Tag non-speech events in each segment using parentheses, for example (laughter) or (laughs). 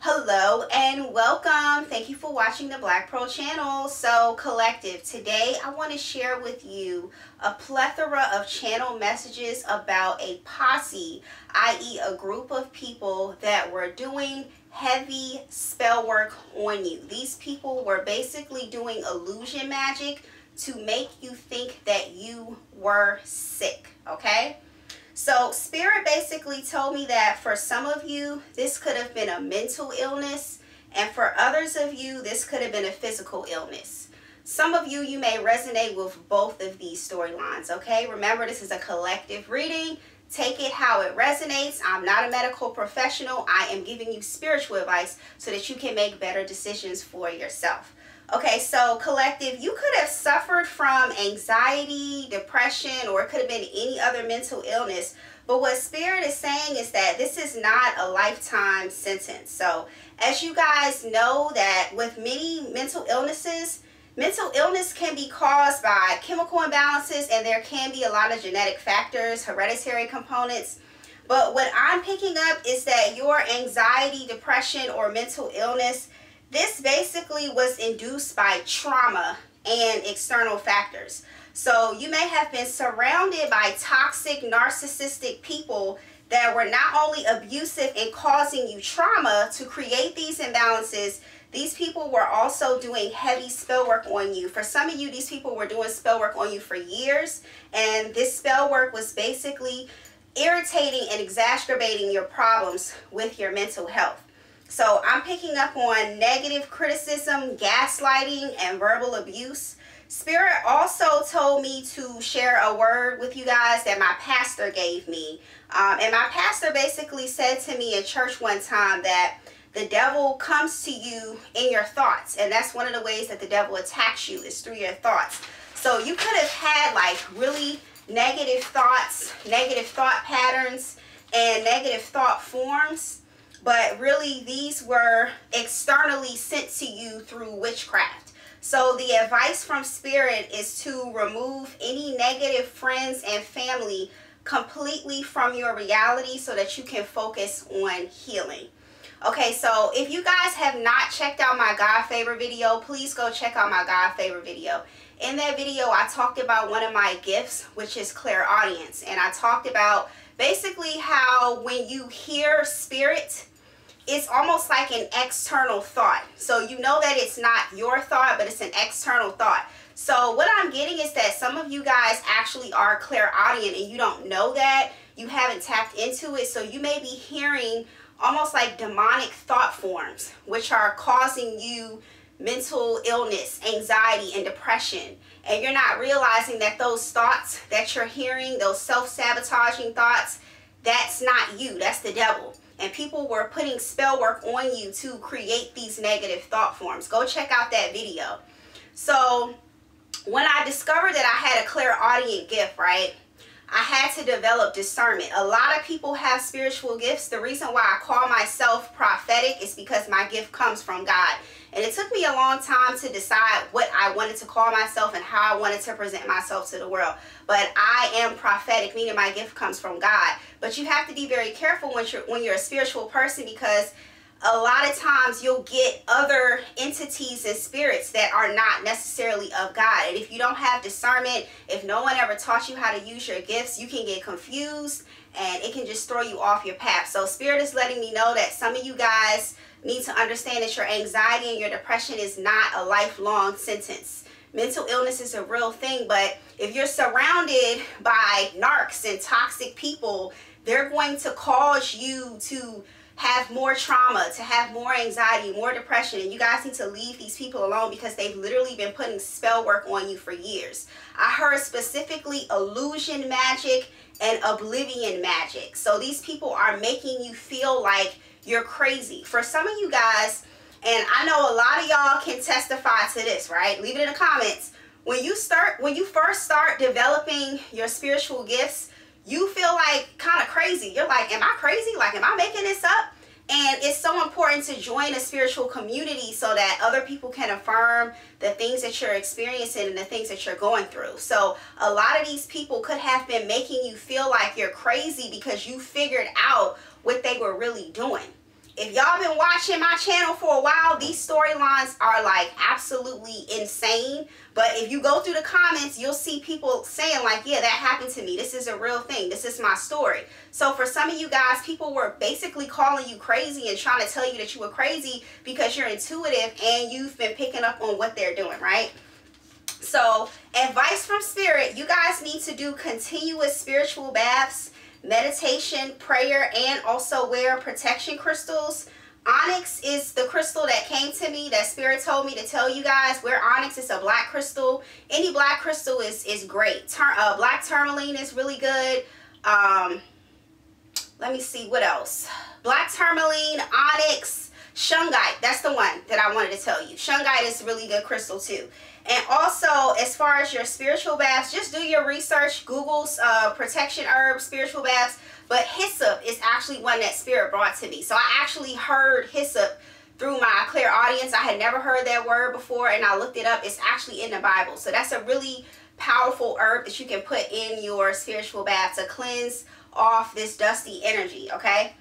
Hello and welcome. Thank you for watching the Black Pearl channel. So collective, today I want to share with you a plethora of channel messages about a posse, i.e. a group of people that were doing heavy spell work on you. These people were basically doing illusion magic to make you think that you were sick, okay? So spirit basically told me that for some of you, this could have been a mental illness. And for others of you, this could have been a physical illness. Some of you, you may resonate with both of these storylines, okay? Remember, this is a collective reading. Take it how it resonates. I'm not a medical professional. I am giving you spiritual advice so that you can make better decisions for yourself. Okay, so collective, you could have suffered from anxiety, depression, or it could have been any other mental illness. But what Spirit is saying is that this is not a lifetime sentence. So as you guys know that with many mental illnesses, mental illness can be caused by chemical imbalances and there can be a lot of genetic factors, hereditary components. But what I'm picking up is that your anxiety, depression, or mental illness this basically was induced by trauma and external factors. So you may have been surrounded by toxic, narcissistic people that were not only abusive and causing you trauma to create these imbalances, these people were also doing heavy spell work on you. For some of you, these people were doing spell work on you for years, and this spell work was basically irritating and exacerbating your problems with your mental health. So I'm picking up on negative criticism, gaslighting, and verbal abuse. Spirit also told me to share a word with you guys that my pastor gave me. Um, and my pastor basically said to me in church one time that the devil comes to you in your thoughts. And that's one of the ways that the devil attacks you is through your thoughts. So you could have had like really negative thoughts, negative thought patterns, and negative thought forms but really these were externally sent to you through witchcraft. So the advice from spirit is to remove any negative friends and family completely from your reality so that you can focus on healing. Okay, so if you guys have not checked out my God favor video, please go check out my God favor video. In that video, I talked about one of my gifts, which is clairaudience. And I talked about basically how when you hear spirit, it's almost like an external thought. So you know that it's not your thought, but it's an external thought. So what I'm getting is that some of you guys actually are clairaudient and you don't know that. You haven't tapped into it. So you may be hearing almost like demonic thought forms, which are causing you mental illness, anxiety, and depression. And you're not realizing that those thoughts that you're hearing, those self-sabotaging thoughts, that's not you. That's the devil and people were putting spell work on you to create these negative thought forms. Go check out that video. So when I discovered that I had a clairaudient gift, right, I had to develop discernment. A lot of people have spiritual gifts. The reason why I call myself prophetic is because my gift comes from God. And it took me a long time to decide what I wanted to call myself and how I wanted to present myself to the world. But I am prophetic, meaning my gift comes from God. But you have to be very careful when you're when you're a spiritual person because a lot of times you'll get other entities and spirits that are not necessarily of God. And if you don't have discernment, if no one ever taught you how to use your gifts, you can get confused and it can just throw you off your path. So spirit is letting me know that some of you guys need to understand that your anxiety and your depression is not a lifelong sentence. Mental illness is a real thing, but if you're surrounded by narcs and toxic people, they're going to cause you to have more trauma, to have more anxiety, more depression, and you guys need to leave these people alone because they've literally been putting spell work on you for years. I heard specifically illusion magic and oblivion magic. So these people are making you feel like you're crazy. For some of you guys, and I know a lot of y'all can testify to this, right? Leave it in the comments. When you start, when you first start developing your spiritual gifts, you feel like kind of crazy. You're like, am I crazy? Like, am I making this up? And it's so important to join a spiritual community so that other people can affirm the things that you're experiencing and the things that you're going through. So a lot of these people could have been making you feel like you're crazy because you figured out what they were really doing. If y'all been watching my channel for a while, these storylines are like absolutely insane. But if you go through the comments, you'll see people saying like, yeah, that happened to me. This is a real thing. This is my story. So for some of you guys, people were basically calling you crazy and trying to tell you that you were crazy because you're intuitive and you've been picking up on what they're doing, right? So advice from spirit, you guys need to do continuous spiritual baths meditation, prayer, and also wear protection crystals. Onyx is the crystal that came to me that spirit told me to tell you guys. Wear onyx. It's a black crystal. Any black crystal is, is great. Tur uh, black tourmaline is really good. Um, let me see what else. Black tourmaline, onyx, shungite. That's the one that I wanted to tell you. Shungite is a really good crystal too. And also, as far as your spiritual baths, just do your research. Google's uh, protection herb spiritual baths. But hyssop is actually one that spirit brought to me. So I actually heard hyssop through my clairaudience. I had never heard that word before and I looked it up. It's actually in the Bible. So that's a really powerful herb that you can put in your spiritual bath to cleanse off this dusty energy, okay?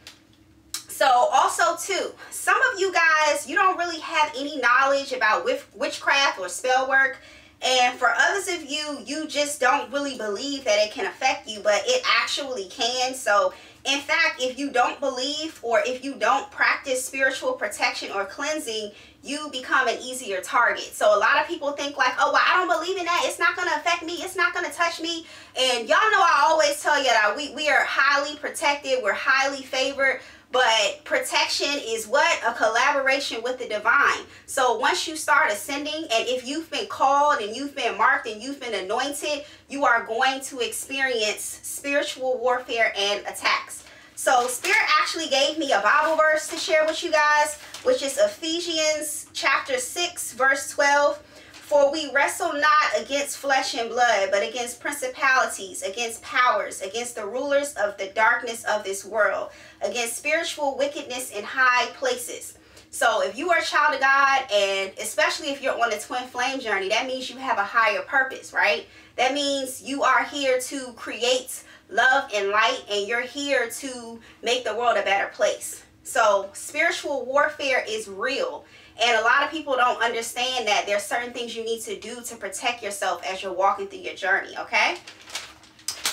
So also too, some of you guys, you don't really have any knowledge about witchcraft or spell work. And for others of you, you just don't really believe that it can affect you, but it actually can. So in fact, if you don't believe or if you don't practice spiritual protection or cleansing, you become an easier target. So a lot of people think like, oh, well, I don't believe in that. It's not going to affect me. It's not going to touch me. And y'all know I always tell you that we, we are highly protected. We're highly favored. But protection is what? A collaboration with the divine. So once you start ascending, and if you've been called and you've been marked and you've been anointed, you are going to experience spiritual warfare and attacks. So Spirit actually gave me a Bible verse to share with you guys, which is Ephesians chapter 6, verse 12. For we wrestle not against flesh and blood, but against principalities, against powers, against the rulers of the darkness of this world, against spiritual wickedness in high places. So if you are a child of God, and especially if you're on a twin flame journey, that means you have a higher purpose, right? That means you are here to create love and light, and you're here to make the world a better place. So spiritual warfare is real. And a lot of people don't understand that there's certain things you need to do to protect yourself as you're walking through your journey, okay?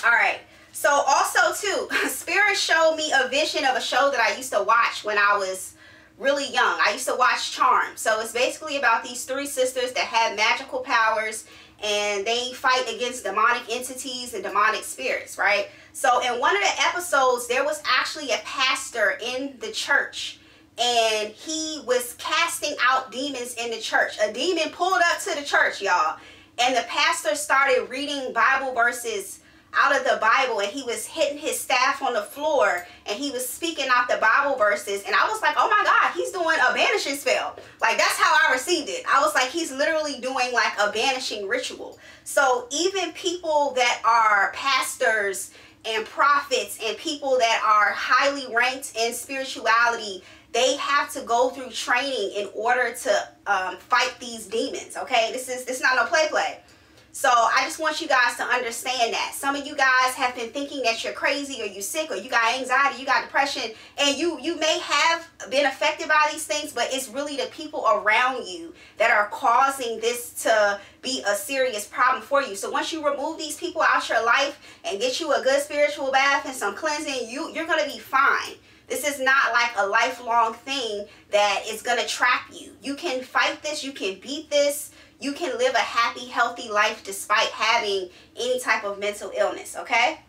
All right. So also too, (laughs) Spirit showed me a vision of a show that I used to watch when I was really young. I used to watch Charmed. So it's basically about these three sisters that have magical powers and they fight against demonic entities and demonic spirits, right? So in one of the episodes, there was actually a pastor in the church and he was casting out demons in the church. A demon pulled up to the church, y'all, and the pastor started reading Bible verses out of the Bible and he was hitting his staff on the floor and he was speaking out the Bible verses and I was like, oh my God, he's doing a banishing spell. Like that's how I received it. I was like, he's literally doing like a banishing ritual. So even people that are pastors and prophets and people that are highly ranked in spirituality they have to go through training in order to um, fight these demons. Okay, this is this is not no play play. So I just want you guys to understand that. Some of you guys have been thinking that you're crazy or you sick or you got anxiety, you got depression, and you you may have been affected by these things, but it's really the people around you that are causing this to be a serious problem for you. So once you remove these people out your life and get you a good spiritual bath and some cleansing, you you're going to be fine. This is not like a lifelong thing that is going to trap you. You can fight this. You can beat this. You can live a happy, healthy life despite having any type of mental illness, okay?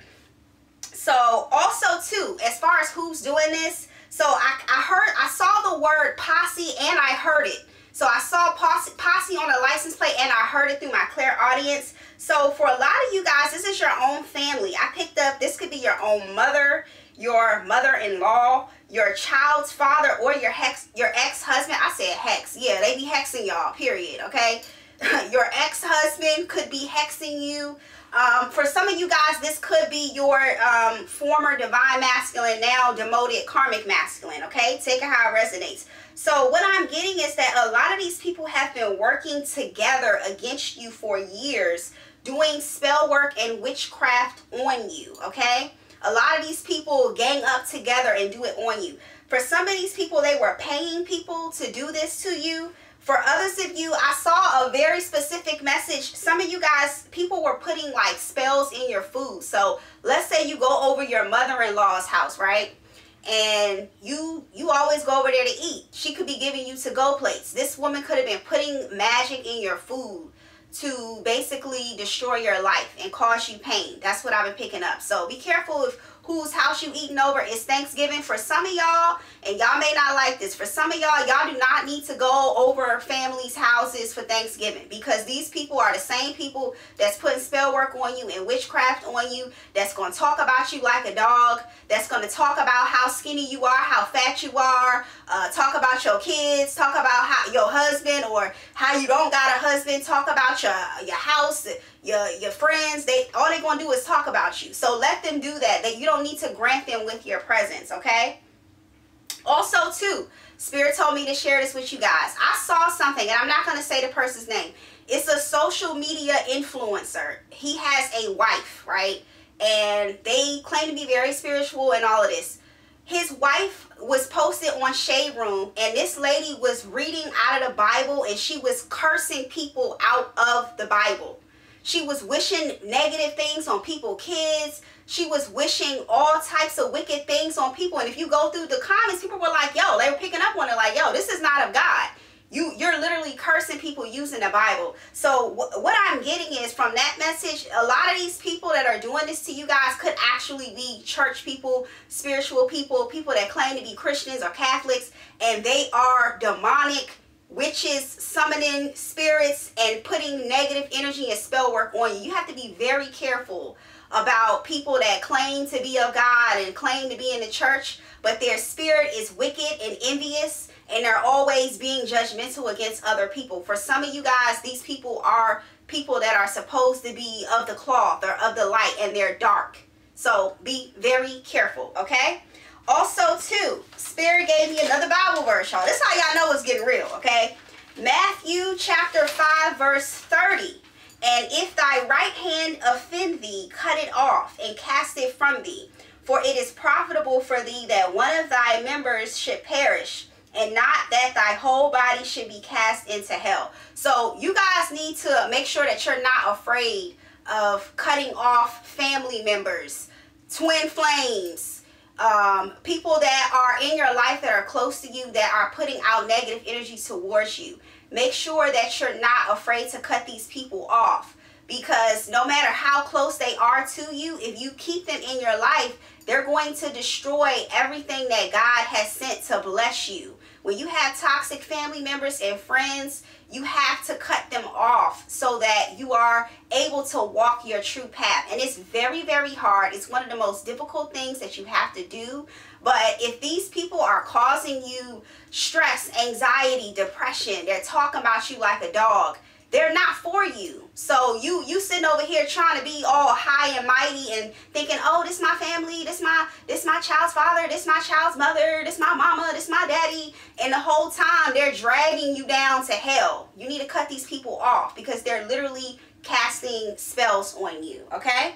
So also too, as far as who's doing this, so I, I heard, I saw the word posse and I heard it. So I saw posse, posse on a license plate and I heard it through my clairaudience. So for a lot of you guys, this is your own family. I picked up, this could be your own mother, your mother-in-law, your child's father, or your hex, your ex-husband. I said hex. Yeah, they be hexing y'all, period, okay? (laughs) your ex-husband could be hexing you. Um, for some of you guys, this could be your um, former divine masculine, now demoted karmic masculine, okay? Take it how it resonates. So what I'm getting is that a lot of these people have been working together against you for years, doing spell work and witchcraft on you, okay? A lot of these people gang up together and do it on you. For some of these people, they were paying people to do this to you. For others of you, I saw a very specific message. Some of you guys, people were putting like spells in your food. So let's say you go over your mother-in-law's house, right? and you you always go over there to eat she could be giving you to go plates this woman could have been putting magic in your food to basically destroy your life and cause you pain. That's what i've been picking up. So be careful if whose house you eating over. It's Thanksgiving for some of y'all, and y'all may not like this. For some of y'all, y'all do not need to go over families' houses for Thanksgiving because these people are the same people that's putting spell work on you and witchcraft on you, that's going to talk about you like a dog, that's going to talk about how skinny you are, how fat you are, uh, talk about your kids, talk about how your husband or how you don't got a husband, talk about your, your house, your your friends they all they're gonna do is talk about you. So let them do that that you don't need to grant them with your presence okay? Also too spirit told me to share this with you guys. I saw something and i'm not going to say the person's name. It's a social media influencer. He has a wife right? And they claim to be very spiritual and all of this. His wife was posted on Shade Room, and this lady was reading out of the Bible and she was cursing people out of the Bible. She was wishing negative things on people, kids. She was wishing all types of wicked things on people. And if you go through the comments, people were like, yo, they were picking up on it like, yo, this is not of God. You, you're literally cursing people using the Bible. So what I'm getting is from that message, a lot of these people that are doing this to you guys could actually be church people, spiritual people, people that claim to be Christians or Catholics, and they are demonic witches summoning spirits and putting negative energy and spell work on you. You have to be very careful about people that claim to be of God and claim to be in the church, but their spirit is wicked and envious and they're always being judgmental against other people. For some of you guys, these people are people that are supposed to be of the cloth or of the light and they're dark. So be very careful, okay? Also, too, Spirit gave me another Bible verse, y'all. This how y'all know it's getting real, okay? Matthew chapter 5, verse 30. And if thy right hand offend thee, cut it off and cast it from thee. For it is profitable for thee that one of thy members should perish, and not that thy whole body should be cast into hell. So you guys need to make sure that you're not afraid of cutting off family members, twin flames, um, people that are in your life that are close to you that are putting out negative energy towards you. Make sure that you're not afraid to cut these people off because no matter how close they are to you, if you keep them in your life, they're going to destroy everything that God has sent to bless you. When you have toxic family members and friends, you have to cut them off so that you are able to walk your true path. And it's very, very hard. It's one of the most difficult things that you have to do. But if these people are causing you stress, anxiety, depression, they're talking about you like a dog, they're not for you. So you you sitting over here trying to be all high and mighty and thinking, oh, this my family, this my this my child's father, this my child's mother, this my mama, this my daddy, and the whole time they're dragging you down to hell. You need to cut these people off because they're literally casting spells on you. Okay.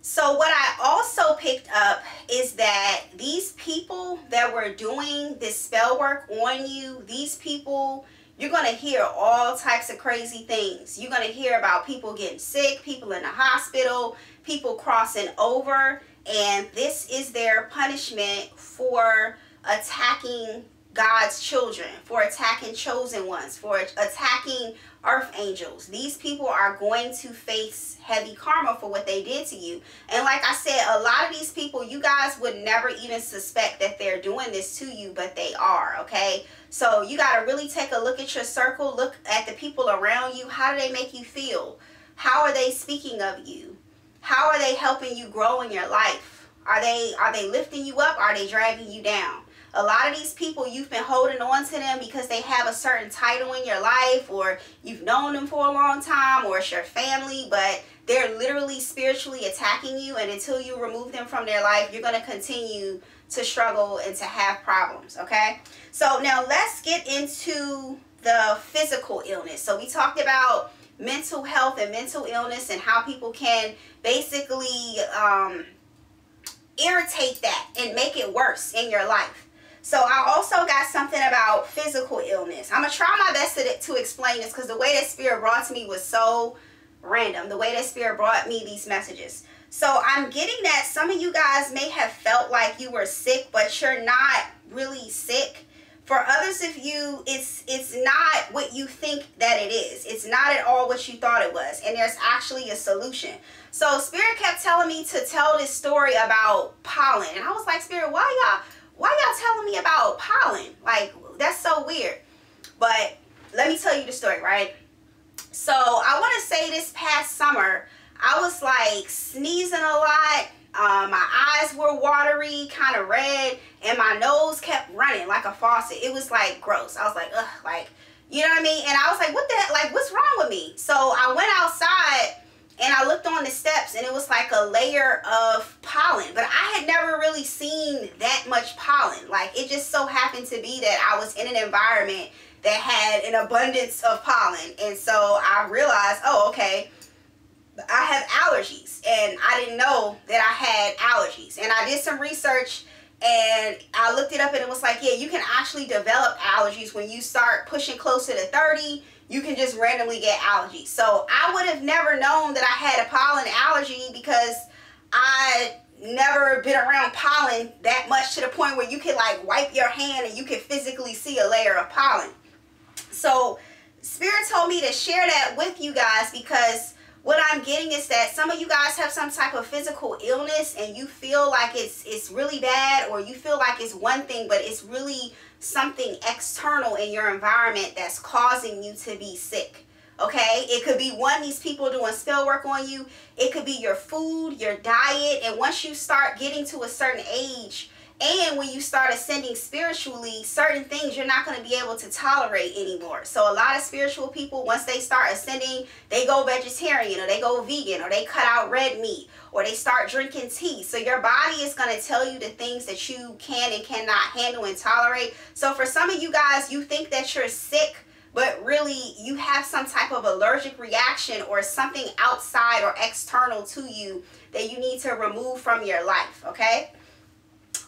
So what I also picked up is that these people that were doing this spell work on you, these people you're going to hear all types of crazy things. You're going to hear about people getting sick, people in the hospital, people crossing over, and this is their punishment for attacking God's children, for attacking chosen ones, for attacking earth angels. These people are going to face heavy karma for what they did to you. And like I said, a lot of these people, you guys would never even suspect that they're doing this to you, but they are, okay? So you got to really take a look at your circle, look at the people around you. How do they make you feel? How are they speaking of you? How are they helping you grow in your life? Are they are they lifting you up? Are they dragging you down? A lot of these people, you've been holding on to them because they have a certain title in your life or you've known them for a long time or it's your family, but they're literally spiritually attacking you and until you remove them from their life, you're going to continue to struggle and to have problems, okay? So now let's get into the physical illness. So we talked about mental health and mental illness and how people can basically um, irritate that and make it worse in your life. So I also got something about physical illness. I'm going to try my best to, to explain this because the way that spirit brought to me was so random. The way that spirit brought me these messages. So I'm getting that some of you guys may have felt like you were sick, but you're not really sick. For others of you, it's it's not what you think that it is. It's not at all what you thought it was. And there's actually a solution. So Spirit kept telling me to tell this story about pollen. And I was like, Spirit, why y'all why y'all telling me about pollen? Like, that's so weird. But let me tell you the story, right? So I want to say this past summer, I was like sneezing a lot. Um, my eyes were watery, kind of red, and my nose kept running like a faucet. It was like gross. I was like, ugh, like, you know what I mean? And I was like, what the heck? Like, what's wrong with me? So I went outside and I looked on the steps and it was like a layer of pollen. But I had never really seen that much pollen. Like, it just so happened to be that I was in an environment that had an abundance of pollen. And so I realized, oh, okay I have allergies and I didn't know that I had allergies. And I did some research and I looked it up and it was like, yeah, you can actually develop allergies when you start pushing closer to 30. You can just randomly get allergies. So I would have never known that I had a pollen allergy because I never been around pollen that much to the point where you can like wipe your hand and you can physically see a layer of pollen. So Spirit told me to share that with you guys because what I'm getting is that some of you guys have some type of physical illness and you feel like it's it's really bad or you feel like it's one thing but it's really something external in your environment that's causing you to be sick. Okay? It could be one these people doing spell work on you. It could be your food, your diet, and once you start getting to a certain age, and when you start ascending spiritually, certain things you're not going to be able to tolerate anymore. So a lot of spiritual people, once they start ascending, they go vegetarian or they go vegan or they cut out red meat or they start drinking tea. So your body is going to tell you the things that you can and cannot handle and tolerate. So for some of you guys, you think that you're sick but really you have some type of allergic reaction or something outside or external to you that you need to remove from your life, okay?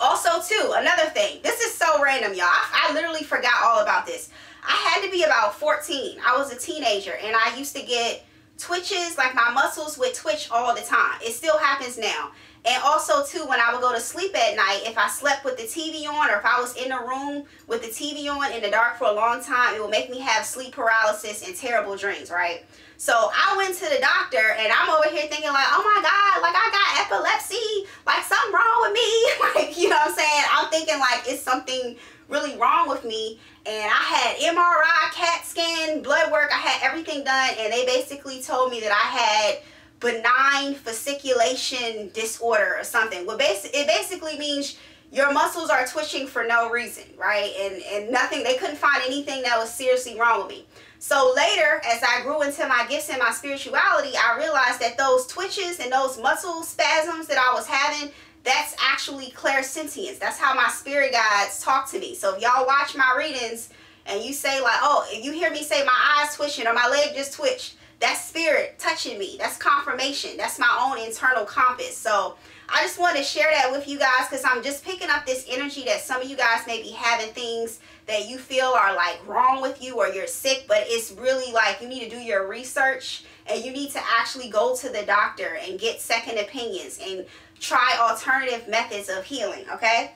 Also, too, another thing. This is so random, y'all. I, literally forgot all about this. I had to be about 14. I was a teenager, and I used to get twitches, like my muscles would twitch all the time. It still happens now. And also, too, when I would go to sleep at night, if I slept with the TV on or if I was in a room with the TV on in the dark for a long time, it would make me have sleep paralysis and terrible dreams, right? So I went to the doctor and I'm over here thinking like, oh my God, like I got epilepsy, like something wrong with me. (laughs) like, you know what I'm saying? I'm thinking like it's something really wrong with me. And I had MRI, CAT scan, blood work. I had everything done. And they basically told me that I had benign fasciculation disorder or something. Well, it basically means your muscles are twitching for no reason, right? And, and nothing, they couldn't find anything that was seriously wrong with me. So later, as I grew into my gifts and my spirituality, I realized that those twitches and those muscle spasms that I was having, that's actually clairsentience. That's how my spirit guides talk to me. So if y'all watch my readings and you say like, oh, if you hear me say my eyes twitching or my leg just twitched, that's spirit touching me. That's confirmation. That's my own internal compass. So I just want to share that with you guys because I'm just picking up this energy that some of you guys may be having things that you feel are like wrong with you or you're sick, but it's really like you need to do your research and you need to actually go to the doctor and get second opinions and try alternative methods of healing, okay?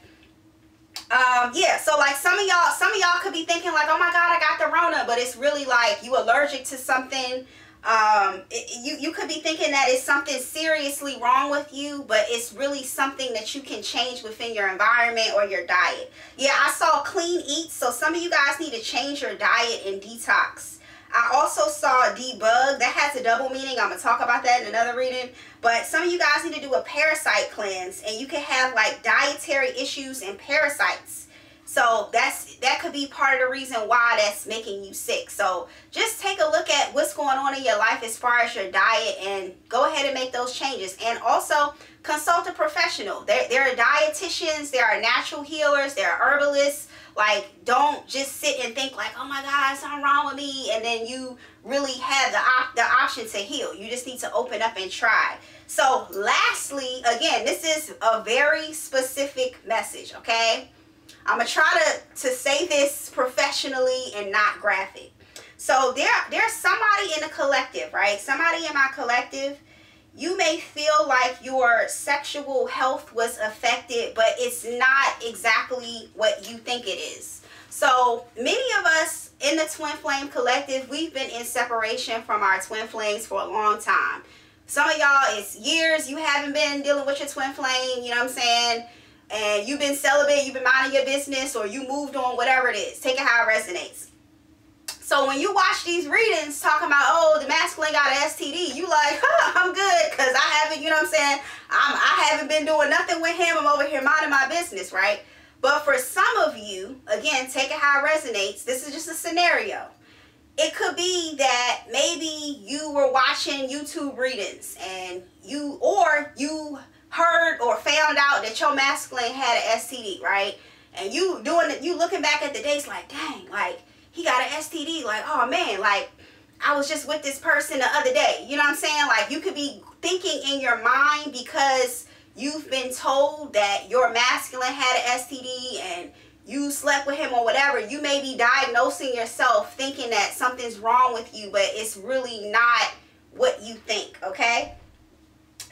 Um, yeah, so like some of y'all, some of y'all could be thinking like, oh my God, I got the Rona, but it's really like you allergic to something um, it, you, you could be thinking that it's something seriously wrong with you, but it's really something that you can change within your environment or your diet. Yeah, I saw clean eats, so some of you guys need to change your diet and detox. I also saw debug. That has a double meaning. I'm going to talk about that in another reading. But some of you guys need to do a parasite cleanse. And you can have like dietary issues and parasites. So that's that could be part of the reason why that's making you sick. So just take a look at what's going on in your life as far as your diet and go ahead and make those changes. And also consult a professional. There, there are dietitians, there are natural healers, there are herbalists. Like, don't just sit and think like, oh my God, something wrong with me. And then you really have the, op the option to heal. You just need to open up and try. So lastly, again, this is a very specific message, okay? I'm gonna try to, to say this professionally and not graphic. So there, there's somebody in the collective, right? Somebody in my collective, you may feel like your sexual health was affected, but it's not exactly what you think it is. So many of us in the Twin Flame Collective, we've been in separation from our twin flames for a long time. Some of y'all, it's years you haven't been dealing with your twin flame, you know what I'm saying? And you've been celibate, you've been minding your business, or you moved on, whatever it is. Take it how it resonates. So when you watch these readings talking about, oh, the masculine got an STD, you like, (laughs) huh, I'm good because I haven't, you know what I'm saying? I'm, I haven't been doing nothing with him. I'm over here minding my business, right? But for some of you, again, take it how it resonates. This is just a scenario. It could be that maybe you were watching YouTube readings and you, or you heard or found out that your masculine had an STD, right? And you doing it, you looking back at the days like, dang, like he got an STD, like, oh man, like I was just with this person the other day. You know what I'm saying? Like you could be thinking in your mind because you've been told that your masculine had an STD and you slept with him or whatever, you may be diagnosing yourself thinking that something's wrong with you, but it's really not what you think, okay?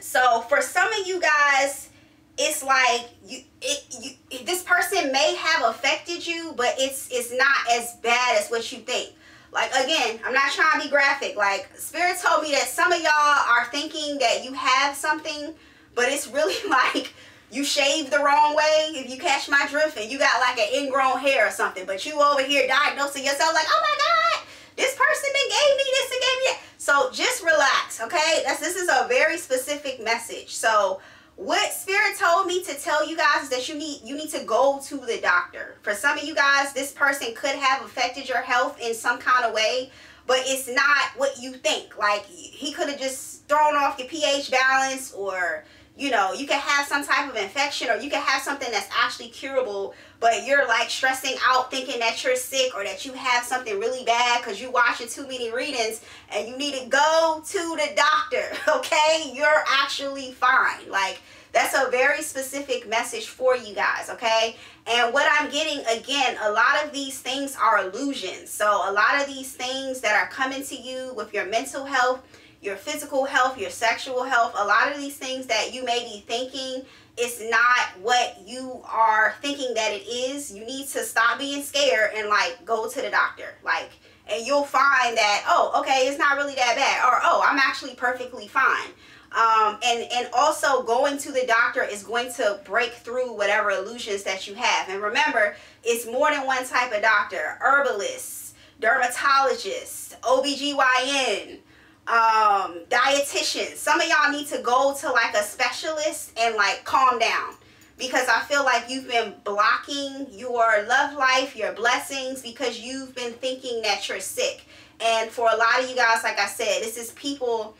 So for some of you guys, it's like you, it, you, this person may have affected you, but it's it's not as bad as what you think. Like again, I'm not trying to be graphic. Like Spirit told me that some of y'all are thinking that you have something, but it's really (laughs) like you shaved the wrong way, if you catch my drift, and you got like an ingrown hair or something, but you over here diagnosing yourself like, oh my God, this person then gave me this and gave me that. So just relax, okay? That's, this is a very specific message. So what spirit told me to tell you guys is that you need you need to go to the doctor. For some of you guys, this person could have affected your health in some kind of way, but it's not what you think. Like he could have just thrown off your pH balance or you know, you can have some type of infection or you can have something that's actually curable, but you're like stressing out thinking that you're sick or that you have something really bad because you're watching too many readings and you need to go to the doctor, (laughs) okay? You're actually fine. Like, that's a very specific message for you guys, okay? And what I'm getting, again, a lot of these things are illusions. So a lot of these things that are coming to you with your mental health, your physical health, your sexual health, a lot of these things that you may be thinking it's not what you are thinking that it is. You need to stop being scared and like go to the doctor. Like and you'll find that oh okay it's not really that bad or oh I'm actually perfectly fine. Um, and and also going to the doctor is going to break through whatever illusions that you have. And remember, it's more than one type of doctor: herbalists, dermatologists, OBGYN, um, dietitians. Some of y'all need to go to like a specialist and like calm down because I feel like you've been blocking your love life, your blessings because you've been thinking that you're sick. And for a lot of you guys, like I said, this is people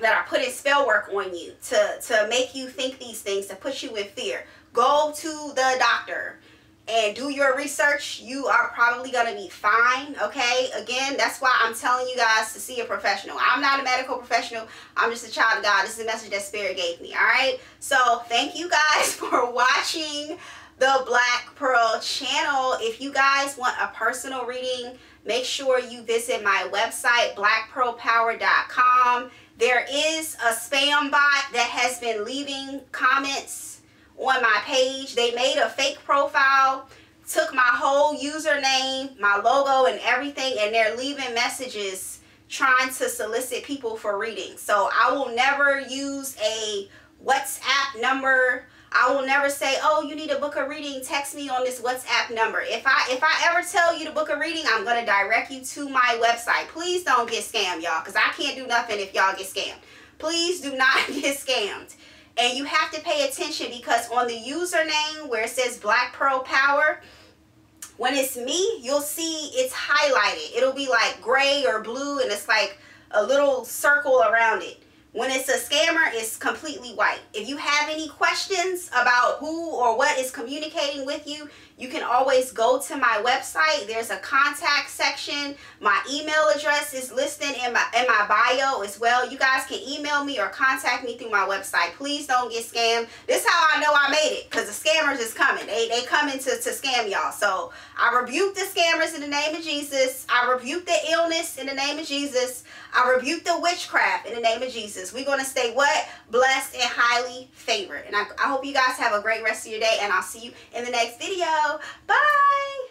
that are putting spell work on you to, to make you think these things, to put you in fear. Go to the doctor and do your research, you are probably going to be fine, okay? Again, that's why I'm telling you guys to see a professional. I'm not a medical professional. I'm just a child of God. This is a message that Spirit gave me, all right? So thank you guys (laughs) for watching the Black Pearl channel. If you guys want a personal reading, make sure you visit my website, blackpearlpower.com. There is a spam bot that has been leaving comments on my page. They made a fake profile, took my whole username, my logo and everything, and they're leaving messages trying to solicit people for readings. So I will never use a WhatsApp number. I will never say, oh, you need a book of reading, text me on this WhatsApp number. If I if I ever tell you to book a reading, I'm going to direct you to my website. Please don't get scammed, y'all, because I can't do nothing if y'all get scammed. Please do not (laughs) get scammed. And you have to pay attention because on the username where it says Black Pearl Power, When it's me, you'll see it's highlighted. It'll be like gray or blue and it's like a little circle around it. When it's a scammer, it's completely white. If you have any questions about who or what is communicating with you, you can always go to my website. There's a contact section. My email address is listed in my in my bio as well. You guys can email me or contact me through my website. Please don't get scammed. This is how I know I made it because the scammers is coming. They they coming to, to scam y'all. So I rebuke the scammers in the name of Jesus. I rebuke the illness in the name of Jesus. I rebuke the witchcraft in the name of Jesus. We're going to stay what? Blessed and highly favored. And I, I hope you guys have a great rest of your day and I'll see you in the next bye.